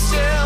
myself